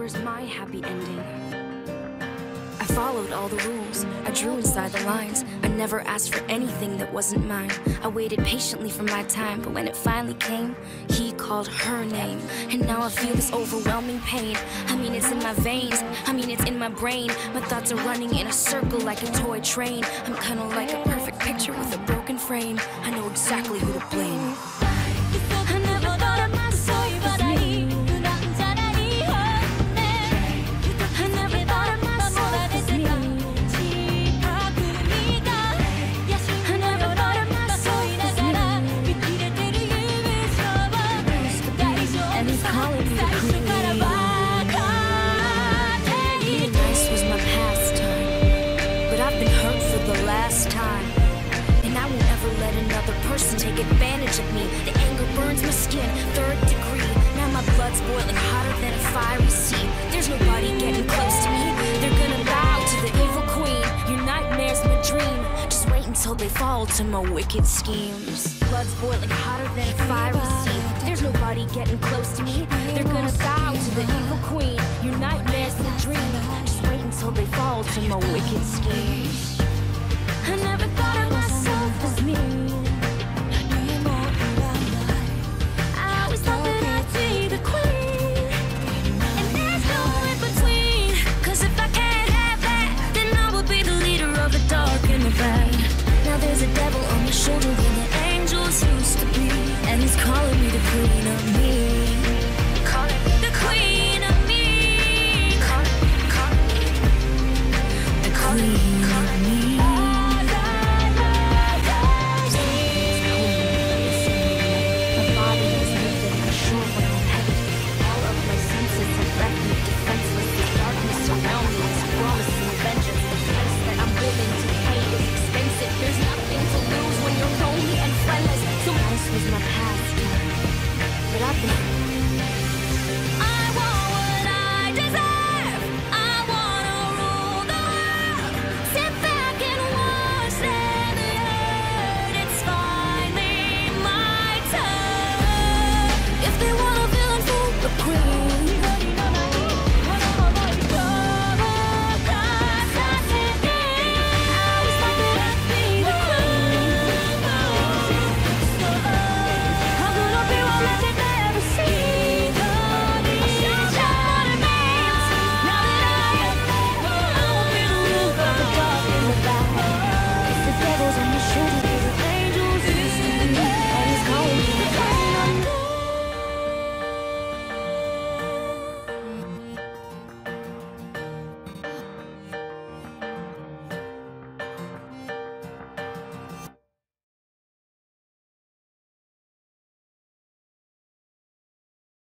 Where's my happy ending? I followed all the rules. I drew inside the lines. I never asked for anything that wasn't mine. I waited patiently for my time, but when it finally came, he called her name. And now I feel this overwhelming pain. I mean, it's in my veins. I mean, it's in my brain. My thoughts are running in a circle like a toy train. I'm kinda like a perfect picture with a broken frame. I know exactly who person take advantage of me. The anger burns my skin, third degree. Now my blood's boiling hotter than a fiery sea. There's nobody getting close to me. They're gonna bow to the evil queen. Your nightmare's my dream. Just wait until they fall to my wicked schemes. Blood's boiling hotter than a fiery sea. There's nobody getting close to me. They're gonna bow to the evil queen. Your nightmare's my dream. Just wait until they fall to my wicked schemes. I never